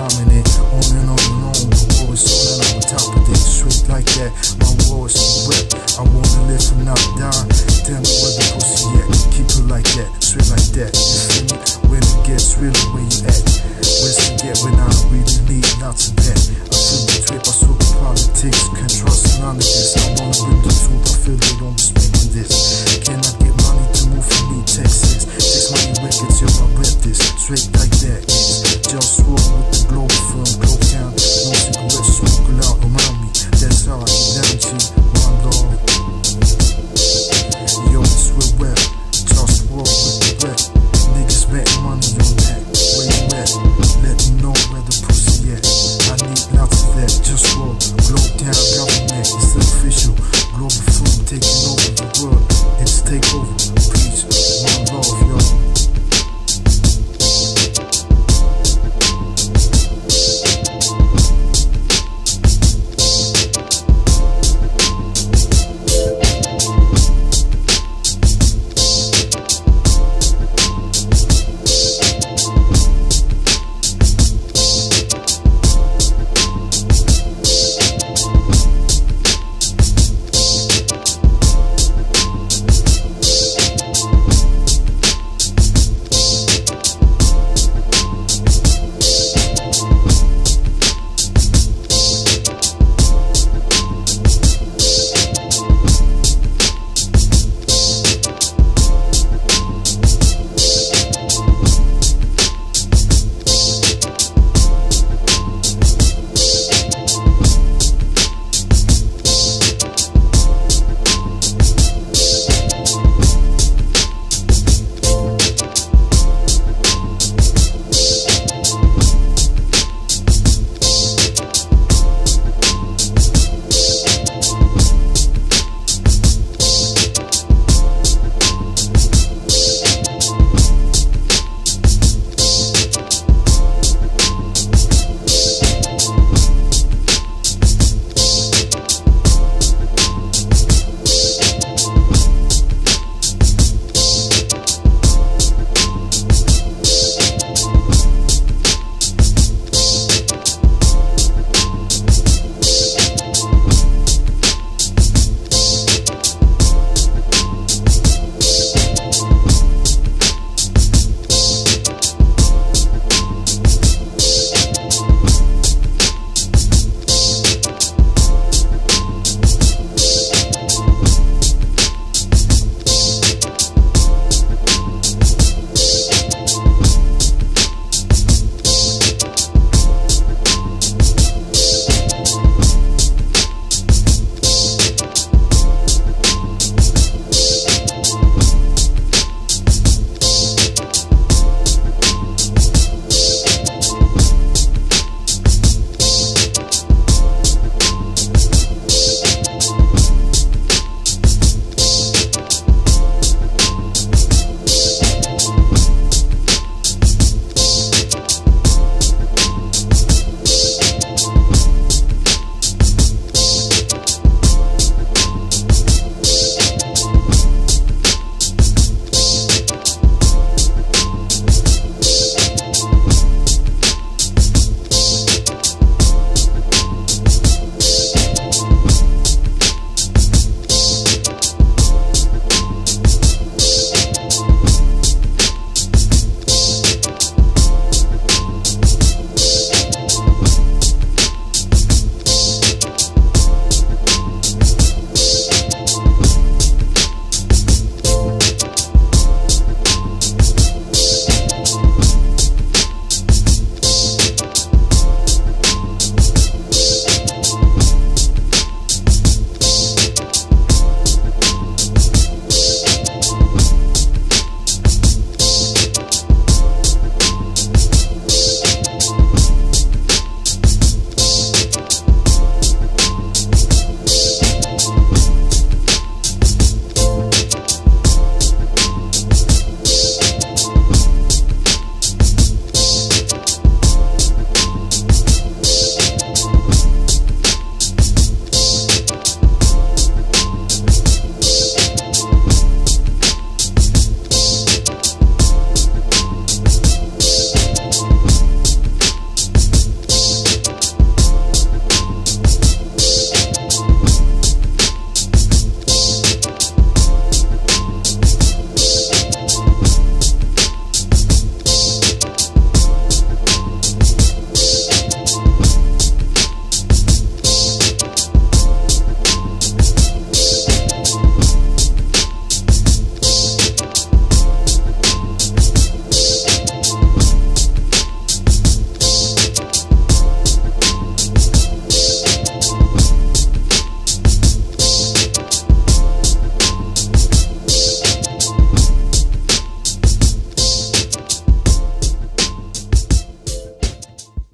dominant. On and on and on, I'm always on and on top of this, Strict like that, my war is wet. I wanna live and not die. Tell me where the pussy at. Keep it like that, straight like that. You feel me? When it gets real, where you at?